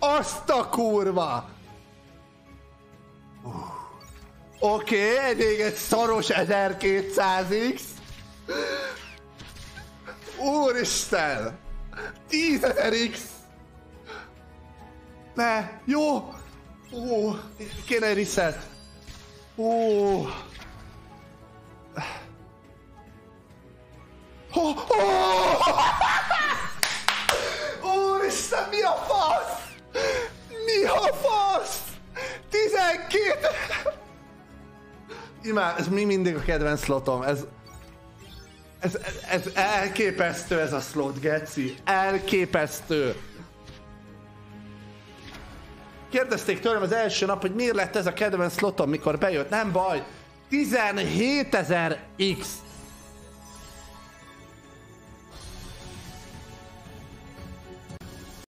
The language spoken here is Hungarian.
Azt a kurva! Oké, okay, még egy szaros 1200x. Úristen! 10.000x! Ne, jó! Ó, kéne egy reset. Ó. Oh, oh! 12! Imád, ez mi mindig a kedvenc slotom, ez... Ez, ez, ez elképesztő ez a slot, Geci. Elképesztő. Kérdezték tőlem az első nap, hogy miért lett ez a kedvenc slotom, mikor bejött. Nem baj. 17.000 X.